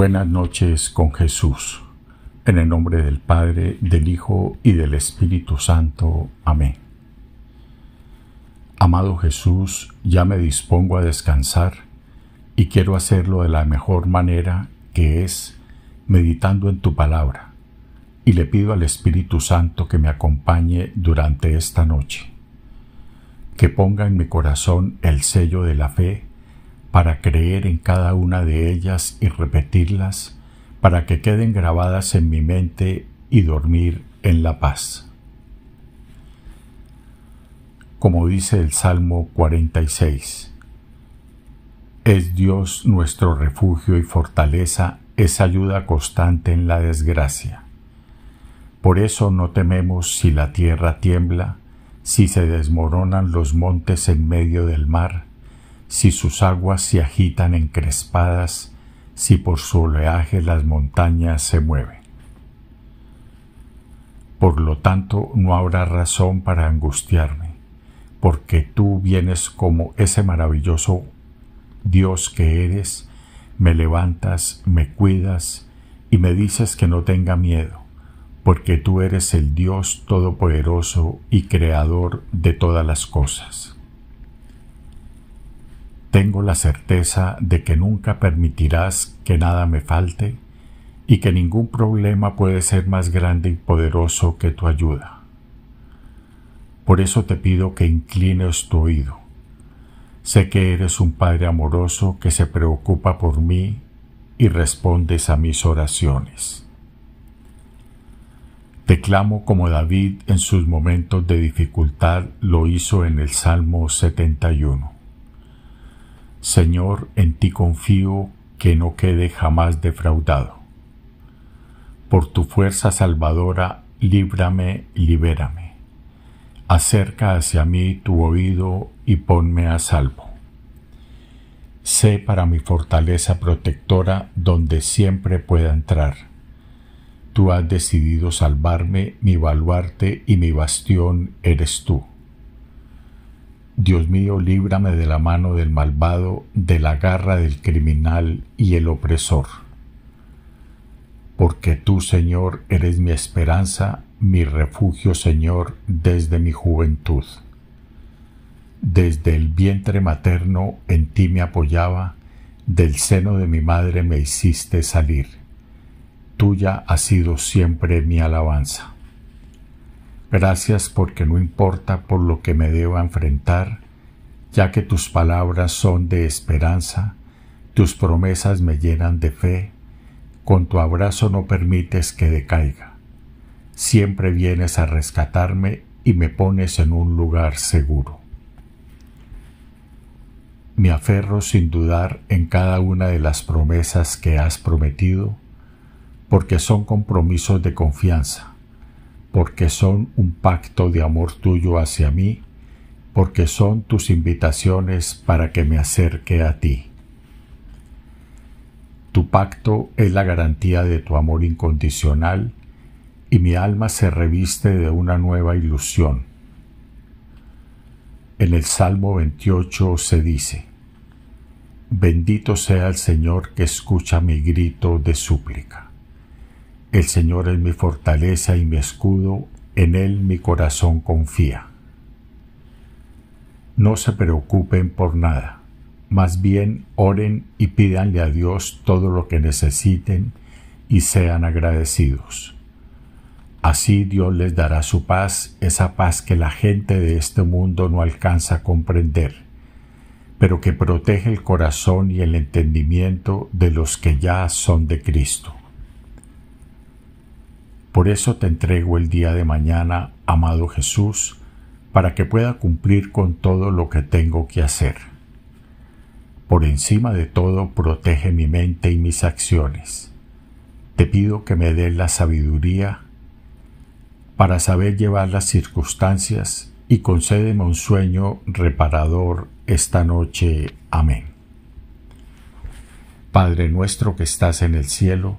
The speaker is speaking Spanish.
Buenas noches con Jesús. En el nombre del Padre, del Hijo y del Espíritu Santo. Amén. Amado Jesús, ya me dispongo a descansar y quiero hacerlo de la mejor manera que es meditando en tu palabra y le pido al Espíritu Santo que me acompañe durante esta noche, que ponga en mi corazón el sello de la fe para creer en cada una de ellas y repetirlas, para que queden grabadas en mi mente y dormir en la paz. Como dice el Salmo 46, es Dios nuestro refugio y fortaleza, es ayuda constante en la desgracia. Por eso no tememos si la tierra tiembla, si se desmoronan los montes en medio del mar, si sus aguas se agitan encrespadas, si por su oleaje las montañas se mueven. Por lo tanto, no habrá razón para angustiarme, porque tú vienes como ese maravilloso Dios que eres, me levantas, me cuidas y me dices que no tenga miedo, porque tú eres el Dios todopoderoso y creador de todas las cosas. Tengo la certeza de que nunca permitirás que nada me falte y que ningún problema puede ser más grande y poderoso que tu ayuda. Por eso te pido que inclines tu oído. Sé que eres un Padre amoroso que se preocupa por mí y respondes a mis oraciones. Te clamo como David en sus momentos de dificultad lo hizo en el Salmo 71. Señor, en ti confío que no quede jamás defraudado. Por tu fuerza salvadora, líbrame, libérame. Acerca hacia mí tu oído y ponme a salvo. Sé para mi fortaleza protectora donde siempre pueda entrar. Tú has decidido salvarme, mi baluarte y mi bastión eres tú. Dios mío, líbrame de la mano del malvado, de la garra del criminal y el opresor. Porque tú, Señor, eres mi esperanza, mi refugio, Señor, desde mi juventud. Desde el vientre materno en ti me apoyaba, del seno de mi madre me hiciste salir. Tuya ha sido siempre mi alabanza. Gracias porque no importa por lo que me deba enfrentar, ya que tus palabras son de esperanza, tus promesas me llenan de fe, con tu abrazo no permites que decaiga. Siempre vienes a rescatarme y me pones en un lugar seguro. Me aferro sin dudar en cada una de las promesas que has prometido, porque son compromisos de confianza porque son un pacto de amor tuyo hacia mí, porque son tus invitaciones para que me acerque a ti. Tu pacto es la garantía de tu amor incondicional y mi alma se reviste de una nueva ilusión. En el Salmo 28 se dice, Bendito sea el Señor que escucha mi grito de súplica. El Señor es mi fortaleza y mi escudo, en Él mi corazón confía. No se preocupen por nada, más bien oren y pídanle a Dios todo lo que necesiten y sean agradecidos. Así Dios les dará su paz, esa paz que la gente de este mundo no alcanza a comprender, pero que protege el corazón y el entendimiento de los que ya son de Cristo. Por eso te entrego el día de mañana, amado Jesús, para que pueda cumplir con todo lo que tengo que hacer. Por encima de todo, protege mi mente y mis acciones. Te pido que me des la sabiduría para saber llevar las circunstancias y concédeme un sueño reparador esta noche. Amén. Padre nuestro que estás en el cielo,